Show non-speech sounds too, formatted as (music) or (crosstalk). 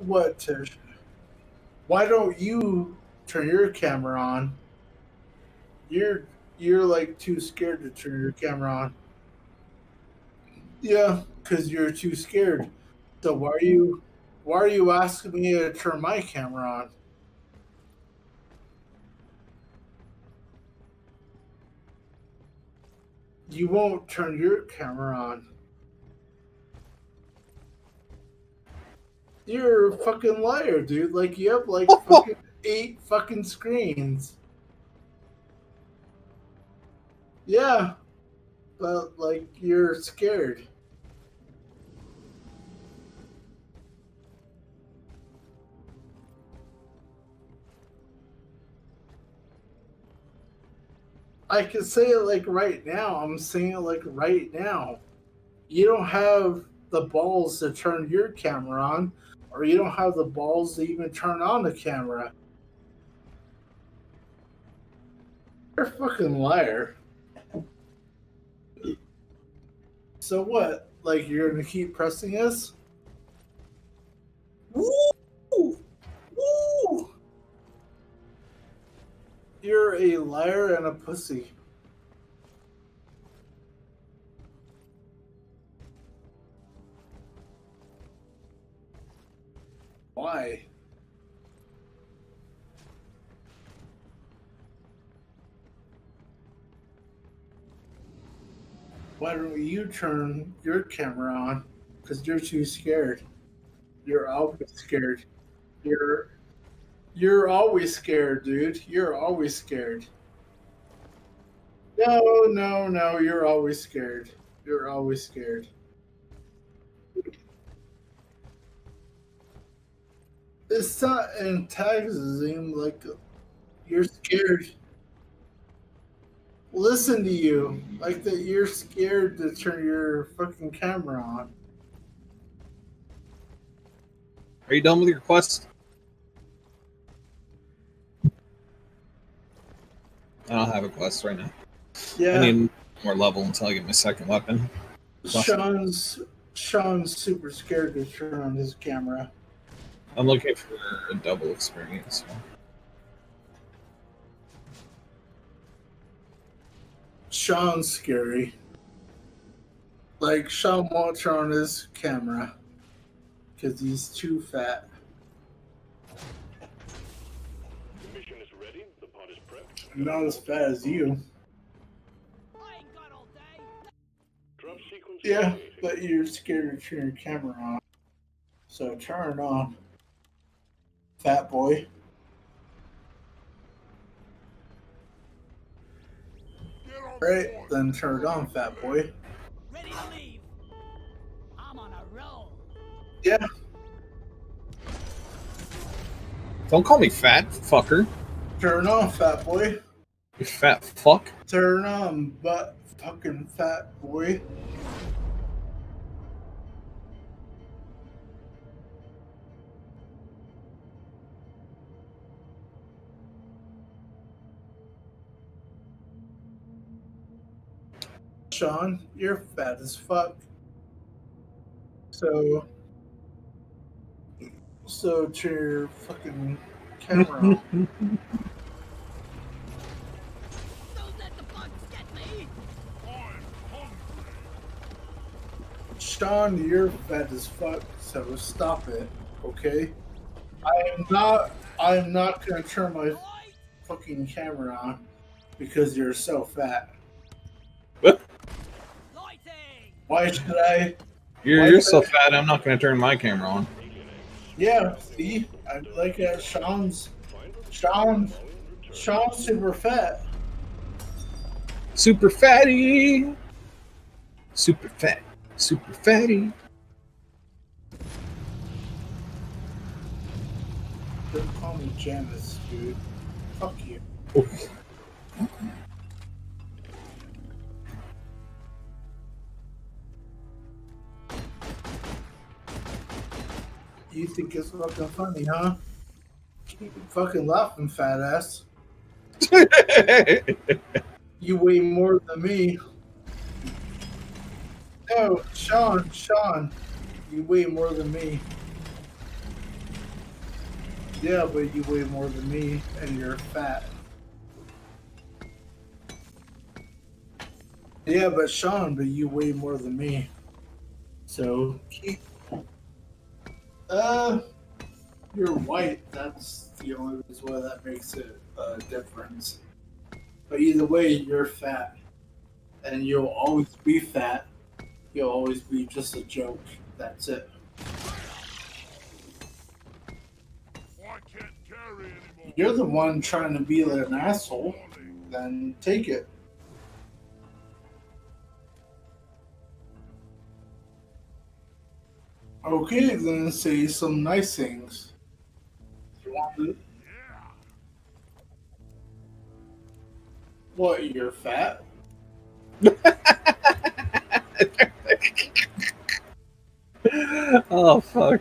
what, Tish? Why don't you turn your camera on? You're you're like too scared to turn your camera on. Yeah, because you're too scared. So why are you why are you asking me to turn my camera on? You won't turn your camera on. You're a fucking liar, dude. Like you have like (laughs) fucking eight fucking screens. Yeah. But like you're scared. I can say it like right now. I'm saying it like right now. You don't have the balls to turn your camera on, or you don't have the balls to even turn on the camera. You're a fucking liar. So what? Like you're gonna keep pressing us? Woo! Woo! You're a liar and a pussy. Why? Why don't you turn your camera on? Because you're too scared. You're always scared. You're you're always scared, dude. You're always scared. No, no, no. You're always scared. You're always scared. It's not antagonism. Like you're scared. Listen to you, like that. You're scared to turn your fucking camera on. Are you done with your quest? I don't have a quest right now. Yeah. I need more level until I get my second weapon. Sean's Sean's super scared to turn on his camera. I'm looking for a double experience. Sean's scary. Like Sean won't on his camera because he's too fat. The mission is ready. The pod is prepped. Not as fat as you. Yeah, but you're scared to turn your camera on. So turn it on, fat boy. Right, then turn it on, fat boy. Ready to leave. I'm on a roll. Yeah, Don't call me fat, fucker. turn it on, fat boy. You fat fuck. Turn on, butt fucking fat boy. Sean, you're fat as fuck. So, so turn your fucking camera on. Don't let the bugs get me. Sean, you're fat as fuck, so stop it, okay? I am not. I am not gonna turn my fucking camera on because you're so fat. What? Why should I? You're, you're so fat, I'm not going to turn my camera on. Yeah, see, I like uh, Sean's. Sean, Sean's super fat. Super fatty. Super fat. Super fatty. Don't call me Janice, dude. Fuck you. You think it's fucking funny, huh? Keep fucking laughing, fat ass. (laughs) You weigh more than me. No, Sean, Sean, you weigh more than me. Yeah, but you weigh more than me, and you're fat. Yeah, but Sean, but you weigh more than me. So keep. Uh, you're white. That's the only reason why that makes it a difference. But either way, you're fat, and you'll always be fat. You'll always be just a joke. That's it. I can't carry anymore. You're the one trying to be an asshole. Then take it. Okay, then say some nice things. You want to? What? You're fat? (laughs) oh fuck.